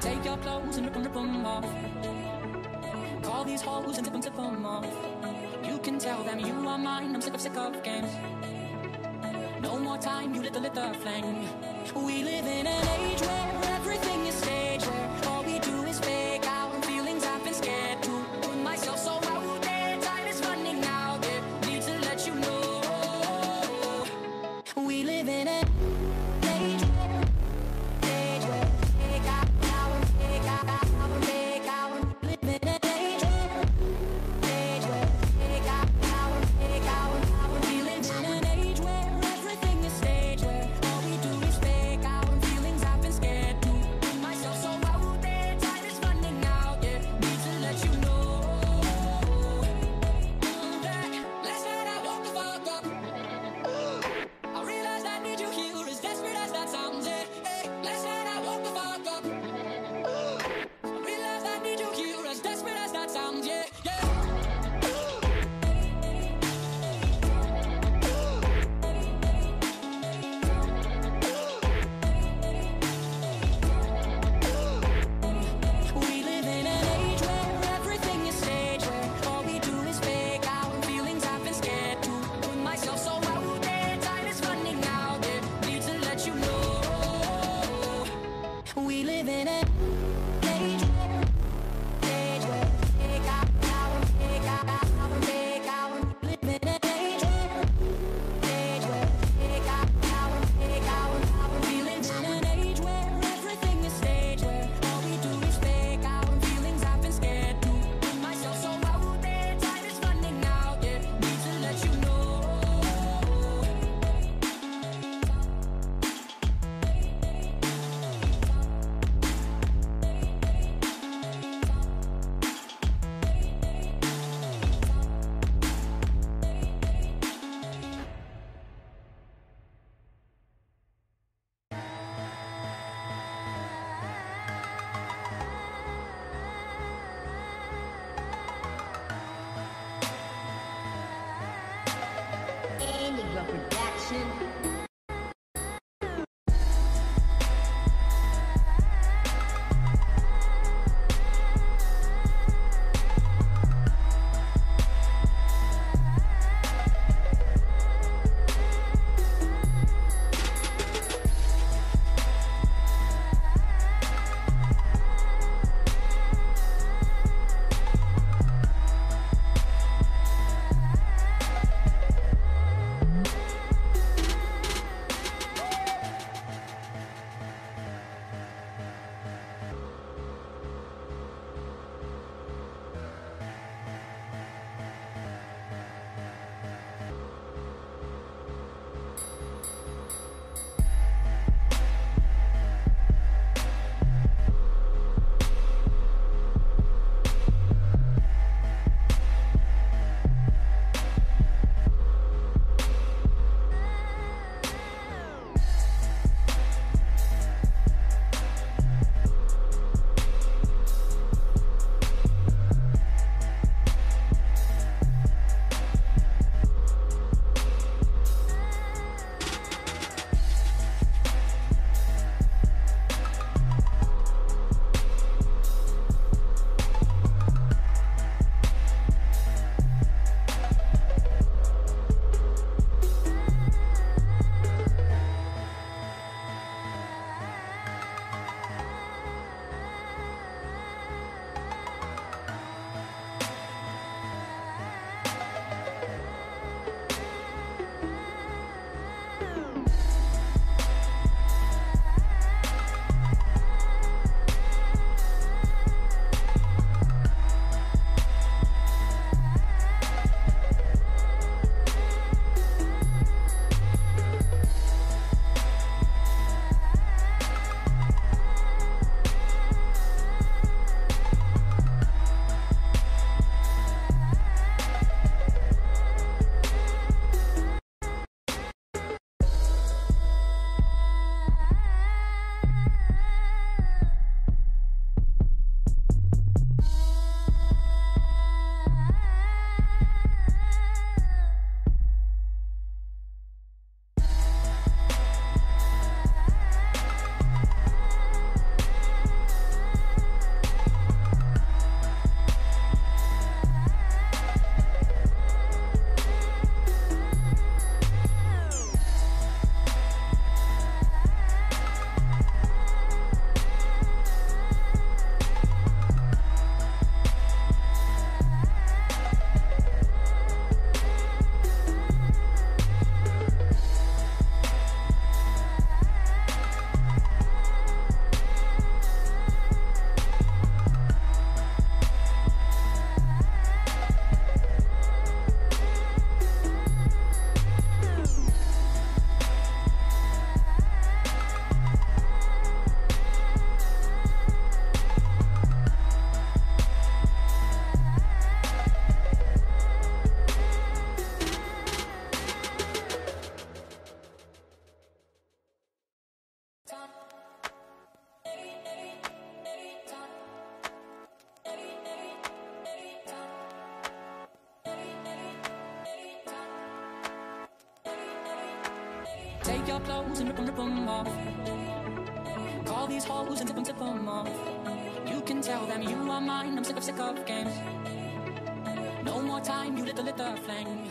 Take your clothes and rip them, rip them off. Call these hoes and tip them, tip them off. You can tell them you are mine. I'm sick of, sick of games. No more time, you lit the, lit the flame. We live in an age where everything is staged, where all we do is fake out feelings I've been scared to put myself so out there. Time is running out, yeah. Need to let you know. We live in an living it. 现。Your clothes and rip them, rip them off. Call these hoes and tip them, tip them off. You can tell them you are mine. I'm sick of, sick of games. No more time, you little, little flame.